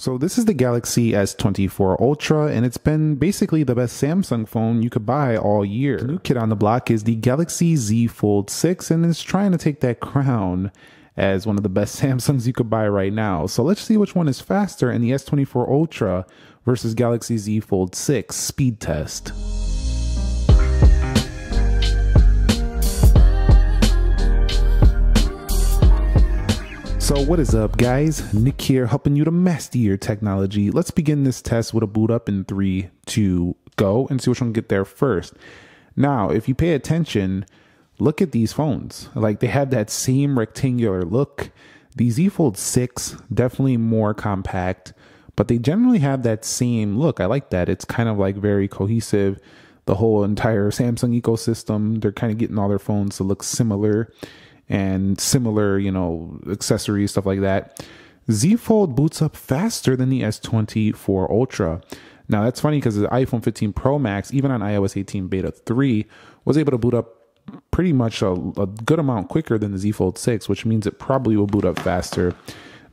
So this is the Galaxy S24 Ultra, and it's been basically the best Samsung phone you could buy all year. The new kid on the block is the Galaxy Z Fold 6, and it's trying to take that crown as one of the best Samsungs you could buy right now. So let's see which one is faster in the S24 Ultra versus Galaxy Z Fold 6 speed test. So what is up guys? Nick here helping you to master your technology. Let's begin this test with a boot up in three, two, go and see which one get there first. Now, if you pay attention, look at these phones. Like they have that same rectangular look. The Z Fold 6, definitely more compact, but they generally have that same look. I like that. It's kind of like very cohesive. The whole entire Samsung ecosystem, they're kind of getting all their phones to look similar and similar, you know, accessories, stuff like that. Z Fold boots up faster than the S24 Ultra. Now that's funny because the iPhone 15 Pro Max, even on iOS 18 Beta 3, was able to boot up pretty much a, a good amount quicker than the Z Fold 6, which means it probably will boot up faster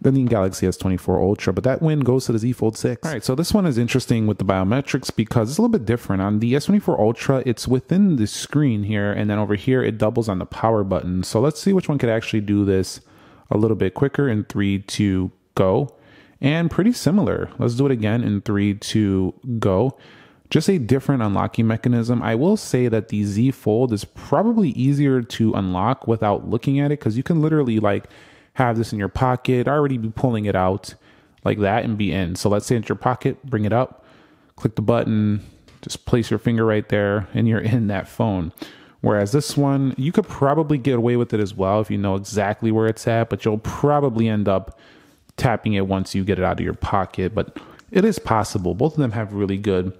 than the Galaxy S24 Ultra, but that win goes to the Z Fold 6. All right, so this one is interesting with the biometrics because it's a little bit different. On the S24 Ultra, it's within the screen here, and then over here, it doubles on the power button. So let's see which one could actually do this a little bit quicker in three, two, go. And pretty similar. Let's do it again in three, two, go. Just a different unlocking mechanism. I will say that the Z Fold is probably easier to unlock without looking at it because you can literally like have this in your pocket, already be pulling it out like that and be in. So let's say it's your pocket, bring it up, click the button, just place your finger right there, and you're in that phone. Whereas this one, you could probably get away with it as well if you know exactly where it's at, but you'll probably end up tapping it once you get it out of your pocket. But it is possible. Both of them have really good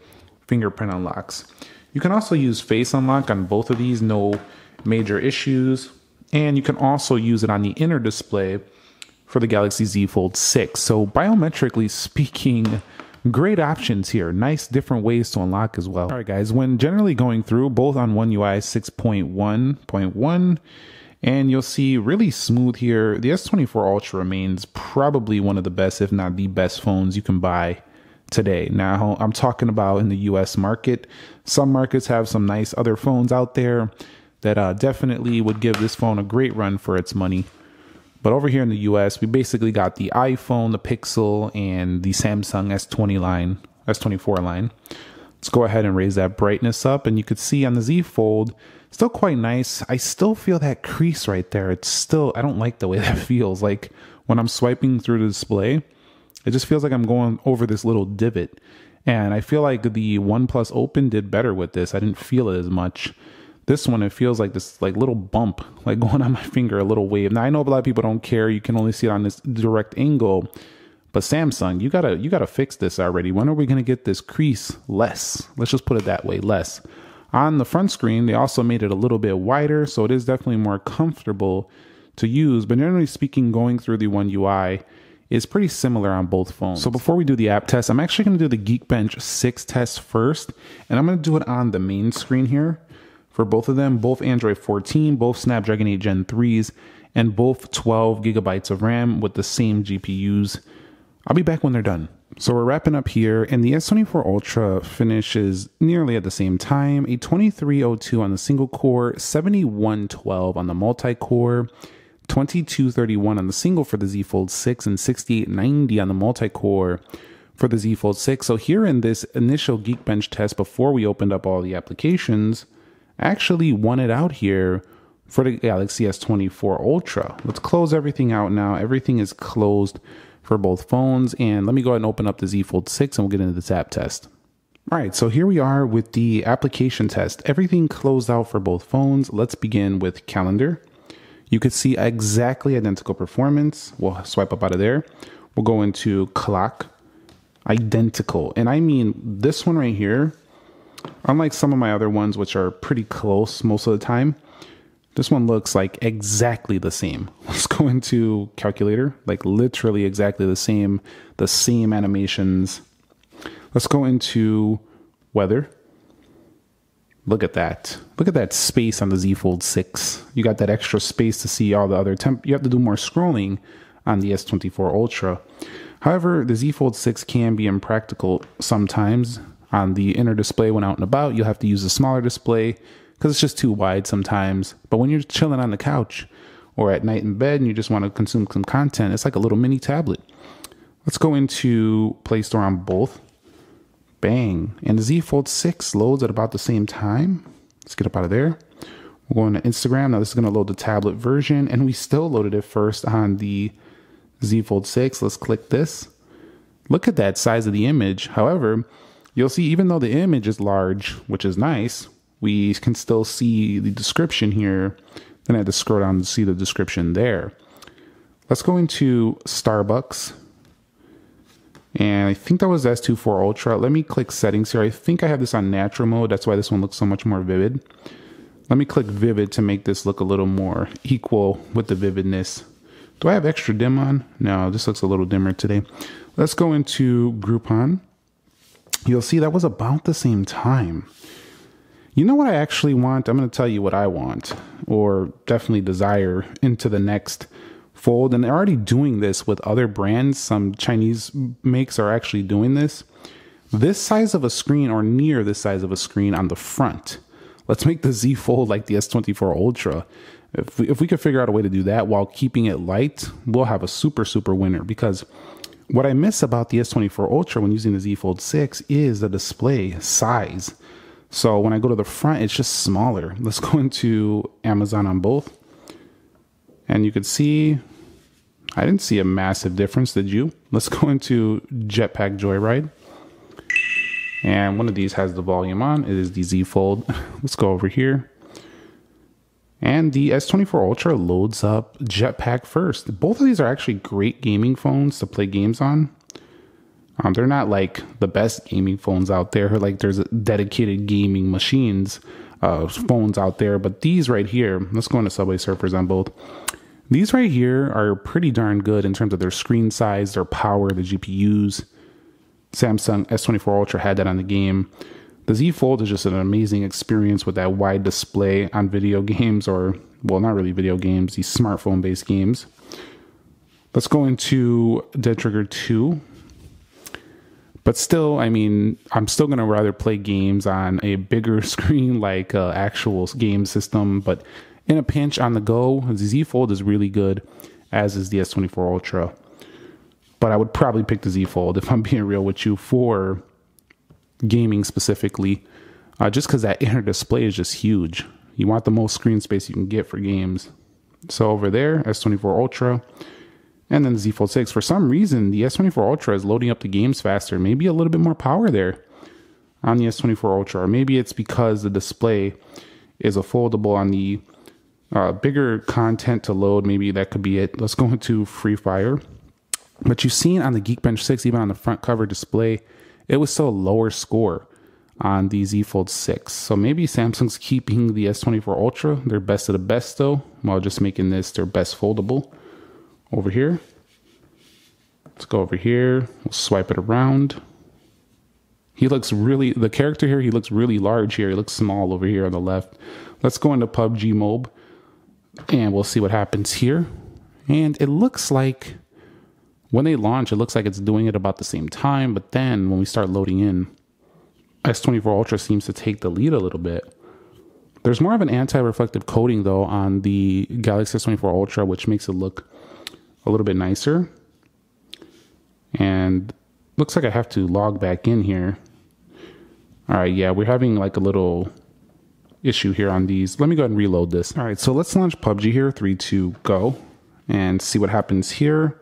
fingerprint unlocks. You can also use face unlock on both of these, no major issues. And you can also use it on the inner display for the Galaxy Z Fold 6. So, biometrically speaking, great options here. Nice different ways to unlock as well. All right, guys, when generally going through both on One UI 6.1.1, and you'll see really smooth here. The S24 Ultra remains probably one of the best, if not the best phones you can buy today. Now, I'm talking about in the US market. Some markets have some nice other phones out there that uh, definitely would give this phone a great run for its money. But over here in the US, we basically got the iPhone, the Pixel, and the Samsung S20 line, S24 line. Let's go ahead and raise that brightness up, and you could see on the Z Fold, still quite nice. I still feel that crease right there. It's still, I don't like the way that feels. Like when I'm swiping through the display, it just feels like I'm going over this little divot. And I feel like the OnePlus Open did better with this. I didn't feel it as much. This one, it feels like this like little bump, like going on my finger, a little wave. Now I know a lot of people don't care. You can only see it on this direct angle. But Samsung, you gotta you gotta fix this already. When are we gonna get this crease less? Let's just put it that way, less. On the front screen, they also made it a little bit wider, so it is definitely more comfortable to use. But generally speaking, going through the One UI is pretty similar on both phones. So before we do the app test, I'm actually to do the Geekbench 6 test first, and I'm to do it on the main screen here for both of them, both Android 14, both Snapdragon 8 Gen 3s, and both 12 gigabytes of RAM with the same GPUs. I'll be back when they're done. So we're wrapping up here, and the S24 Ultra finishes nearly at the same time. A 2302 on the single core, 7112 on the multi-core, 2231 on the single for the Z Fold 6, and 6890 on the multi-core for the Z Fold 6. So here in this initial Geekbench test, before we opened up all the applications, actually it out here for the Galaxy S24 Ultra. Let's close everything out now. Everything is closed for both phones. And let me go ahead and open up the Z Fold 6 and we'll get into this app test. All right, so here we are with the application test. Everything closed out for both phones. Let's begin with calendar. You could see exactly identical performance. We'll swipe up out of there. We'll go into clock, identical. And I mean, this one right here Unlike some of my other ones, which are pretty close most of the time, this one looks like exactly the same. Let's go into calculator, like literally exactly the same, the same animations. Let's go into weather. Look at that. Look at that space on the Z Fold 6. You got that extra space to see all the other temp. You have to do more scrolling on the S24 Ultra. However, the Z Fold 6 can be impractical sometimes. On the inner display when out and about, you'll have to use a smaller display because it's just too wide sometimes. But when you're chilling on the couch or at night in bed and you just want to consume some content, it's like a little mini tablet. Let's go into Play Store on both. Bang. And the Z Fold 6 loads at about the same time. Let's get up out of there. We're going to Instagram. Now this is going to load the tablet version, and we still loaded it first on the Z Fold 6. Let's click this. Look at that size of the image. However, you'll see even though the image is large, which is nice, we can still see the description here. Then I had to scroll down to see the description there. Let's go into Starbucks and I think that was S24 Ultra. Let me click settings here. I think I have this on natural mode. That's why this one looks so much more vivid. Let me click vivid to make this look a little more equal with the vividness. Do I have extra dim on? No, this looks a little dimmer today. Let's go into Groupon. You'll see that was about the same time. You know what I actually want? I'm going to tell you what I want, or definitely desire into the next fold. And they're already doing this with other brands. Some chinese makes are actually doing this. This size of a screen or near this size of a screen on the front. Let's make the z fold like the s24 ultra. If we, if we could figure out a way to do that while keeping it light we'll have a super super winner because what i miss about the s24 ultra when using the z fold 6 is the display size so when i go to the front it's just smaller let's go into amazon on both and you can see, I didn't see a massive difference, did you? Let's go into Jetpack Joyride. And one of these has the volume on. It is the Z Fold. Let's go over here. And the S24 Ultra loads up Jetpack first. Both of these are actually great gaming phones to play games on. Um, they're not like the best gaming phones out there. Like there's dedicated gaming machines, uh, phones out there. But these right here, let's go into Subway Surfers on both. These right here are pretty darn good in terms of their screen size, their power, the GPUs. Samsung S24 Ultra had that on the game. The Z Fold is just an amazing experience with that wide display on video games, or, well, not really video games, these smartphone based games. Let's go into Dead Trigger 2. But still, I mean, I'm still going to rather play games on a bigger screen like uh, actual game system. But in a pinch on the go, the Z Fold is really good, as is the S24 Ultra. But I would probably pick the Z Fold if I'm being real with you for gaming specifically, uh, just because that inner display is just huge. You want the most screen space you can get for games. So over there, S24 Ultra, and then the Z Fold 6. For some reason, the S24 Ultra is loading up the games faster. Maybe a little bit more power there on the S24 Ultra, or maybe it's because the display is a foldable on the uh, bigger content to load, maybe that could be it. Let's go into Free Fire. But you've seen on the Geekbench 6, even on the front cover display, it was still a lower score on the Z Fold 6. So maybe Samsung's keeping the S24 Ultra, their best of the best though, while just making this their best foldable. Over here. Let's go over here. We'll swipe it around. He looks really, the character here, he looks really large here. He looks small over here on the left. Let's go into PUBG Mob. And we'll see what happens here. And it looks like when they launch, it looks like it's doing it about the same time. But then when we start loading in, S24 Ultra seems to take the lead a little bit. There's more of an anti-reflective coating though on the Galaxy S24 Ultra, which makes it look a little bit nicer. And looks like I have to log back in here. All right, yeah, we're having like a little issue here on these. Let me go ahead and reload this. All right, so let's launch PUBG here. Three, two, go. And see what happens here.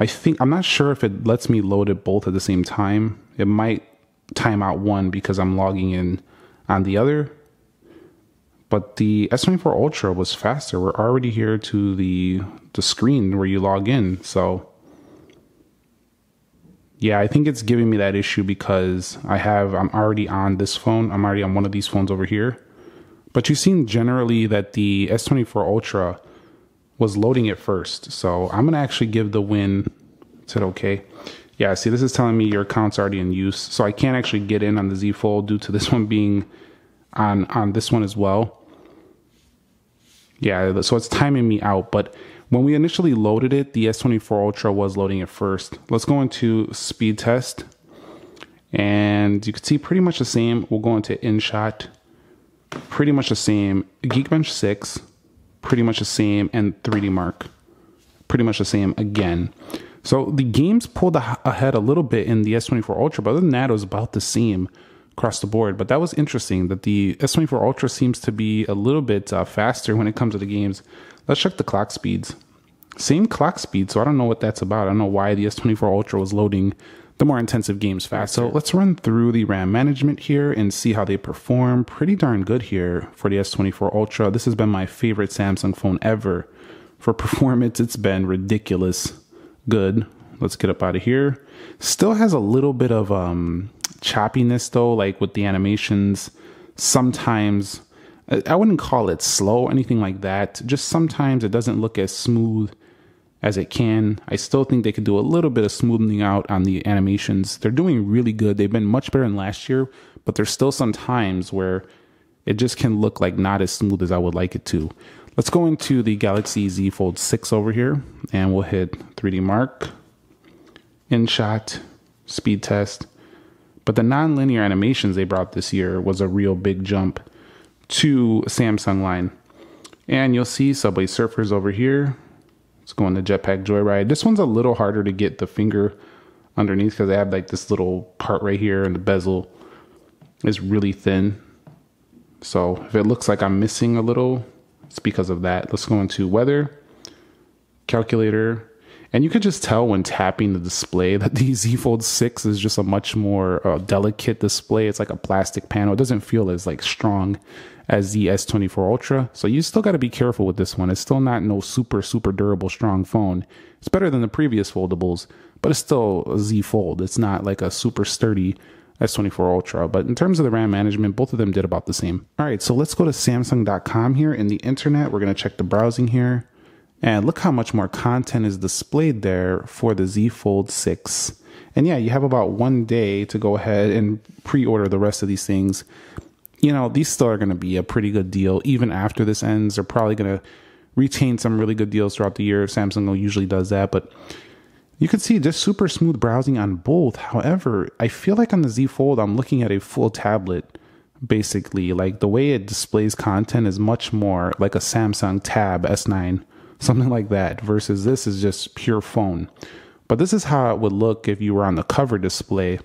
I think, I'm not sure if it lets me load it both at the same time. It might time out one because I'm logging in on the other. But the S24 Ultra was faster. We're already here to the the screen where you log in. So yeah, I think it's giving me that issue because I have I'm already on this phone. I'm already on one of these phones over here. But you've seen generally that the S24 Ultra was loading it first. So I'm gonna actually give the win. Said okay. Yeah, see this is telling me your account's already in use. So I can't actually get in on the Z Fold due to this one being on on this one as well. Yeah, so it's timing me out, but When we initially loaded it, the S24 Ultra was loading it first. Let's go into speed test. And you can see pretty much the same. We'll go into InShot. Pretty much the same. Geekbench 6, pretty much the same. And 3D Mark, pretty much the same again. So the games pulled ahead a little bit in the S24 Ultra, but other than that, it was about the same across the board. But that was interesting that the S24 Ultra seems to be a little bit uh, faster when it comes to the games. Let's check the clock speeds. Same clock speed, so I don't know what that's about. I don't know why the S24 Ultra was loading the more intensive games fast. So let's run through the RAM management here and see how they perform. Pretty darn good here for the S24 Ultra. This has been my favorite Samsung phone ever. For performance, it's been ridiculous good. Let's get up out of here. Still has a little bit of um, choppiness though, like with the animations. Sometimes I wouldn't call it slow, anything like that. Just sometimes it doesn't look as smooth as it can. I still think they could do a little bit of smoothing out on the animations. They're doing really good. They've been much better than last year, but there's still some times where it just can look like not as smooth as I would like it to. Let's go into the Galaxy Z Fold 6 over here and we'll hit 3D Mark, InShot, Speed Test. But the nonlinear animations they brought this year was a real big jump to Samsung line. And you'll see Subway Surfers over here. Let's go on the Jetpack Joyride. This one's a little harder to get the finger underneath because they have like this little part right here and the bezel is really thin. So if it looks like I'm missing a little, it's because of that. Let's go into weather, calculator, and you could just tell when tapping the display that the Z Fold 6 is just a much more uh, delicate display. It's like a plastic panel. It doesn't feel as like strong as the S24 Ultra. So you still got to be careful with this one. It's still not no super, super durable, strong phone. It's better than the previous foldables, but it's still a Z Fold. It's not like a super sturdy S24 Ultra. But in terms of the RAM management, both of them did about the same. All right, so let's go to Samsung.com here in the internet. We're going to check the browsing here. And look how much more content is displayed there for the Z Fold 6. And yeah, you have about one day to go ahead and pre order the rest of these things you know, these still are going to be a pretty good deal even after this ends. They're probably going to retain some really good deals throughout the year. Samsung usually does that, but you can see just super smooth browsing on both. However, I feel like on the Z Fold, I'm looking at a full tablet basically. Like the way it displays content is much more like a Samsung Tab S9, something like that, versus this is just pure phone. But this is how it would look if you were on the cover display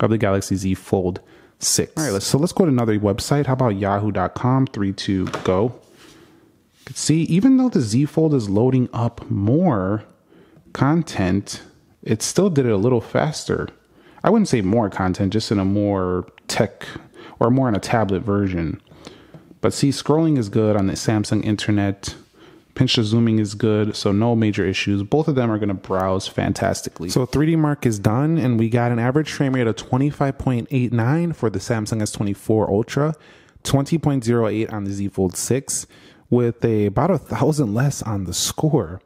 of the Galaxy Z Fold six. All right, so let's go to another website. How about yahoo.com? Three, two, go. See, even though the Z Fold is loading up more content, it still did it a little faster. I wouldn't say more content, just in a more tech or more in a tablet version. But see, scrolling is good on the Samsung internet. Pinch to zooming is good, so no major issues. Both of them are going to browse fantastically. So 3D Mark is done, and we got an average frame rate of 25.89 for the Samsung S24 Ultra, 20.08 on the Z Fold 6, with a about a thousand less on the score.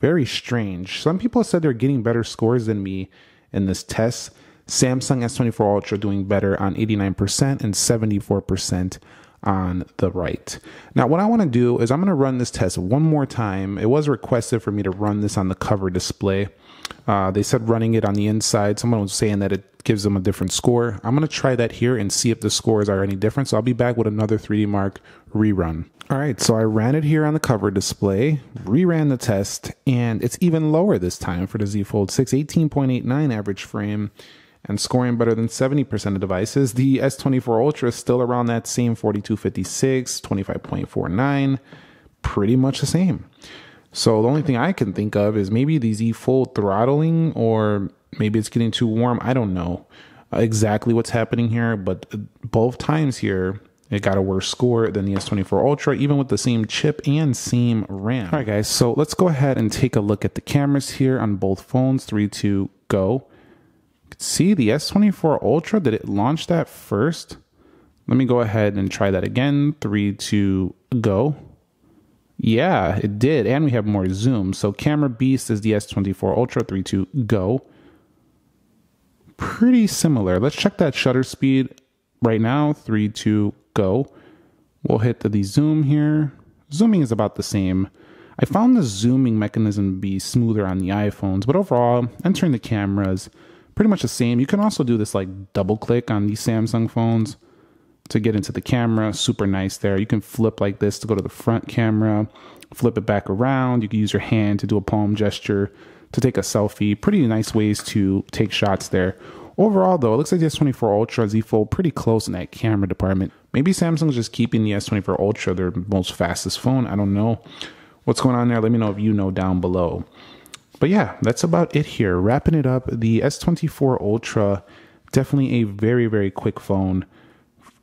Very strange. Some people said they're getting better scores than me in this test. Samsung S24 Ultra doing better on 89% and 74% on the right. Now, what I want to do is I'm going to run this test one more time. It was requested for me to run this on the cover display. Uh, they said running it on the inside. Someone was saying that it gives them a different score. I'm going to try that here and see if the scores are any different. So I'll be back with another 3D Mark rerun. All right, so I ran it here on the cover display, reran the test, and it's even lower this time for the Z Fold 6, 18.89 average frame and scoring better than 70% of devices. The S24 Ultra is still around that same 4256, 25.49, pretty much the same. So the only thing I can think of is maybe the Z Fold throttling, or maybe it's getting too warm. I don't know exactly what's happening here, but both times here, it got a worse score than the S24 Ultra, even with the same chip and same RAM. All right, guys, so let's go ahead and take a look at the cameras here on both phones. Three, two, go see the S24 Ultra, did it launch that first? Let me go ahead and try that again. Three, two, go. Yeah, it did. And we have more zoom. So camera beast is the S24 Ultra. Three, two, go. Pretty similar. Let's check that shutter speed right now. Three, two, go. We'll hit the, the zoom here. Zooming is about the same. I found the zooming mechanism be smoother on the iPhones, but overall, entering the cameras, pretty much the same. You can also do this like double click on these Samsung phones to get into the camera. Super nice there. You can flip like this to go to the front camera, flip it back around. You can use your hand to do a palm gesture to take a selfie. Pretty nice ways to take shots there. Overall, though, it looks like the S24 Ultra Z Fold pretty close in that camera department. Maybe Samsung's just keeping the S24 Ultra their most fastest phone. I don't know what's going on there. Let me know if you know down below. But yeah, that's about it here. Wrapping it up, the S24 Ultra, definitely a very, very quick phone.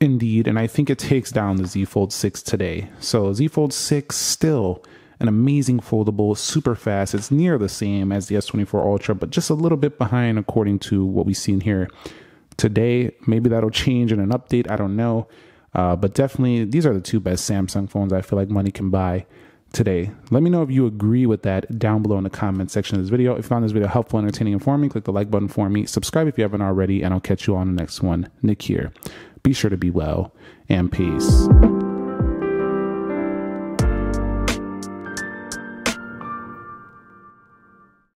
Indeed, and I think it takes down the Z Fold 6 today. So Z Fold 6 still an amazing foldable, super fast. It's near the same as the S24 Ultra, but just a little bit behind according to what we've seen here today. Maybe that'll change in an update. I don't know. Uh, but definitely, these are the two best Samsung phones I feel like money can buy today. Let me know if you agree with that down below in the comment section of this video. If you found this video helpful, entertaining, informing, click the like button for me. Subscribe if you haven't already, and I'll catch you on the next one. Nick here. Be sure to be well and peace.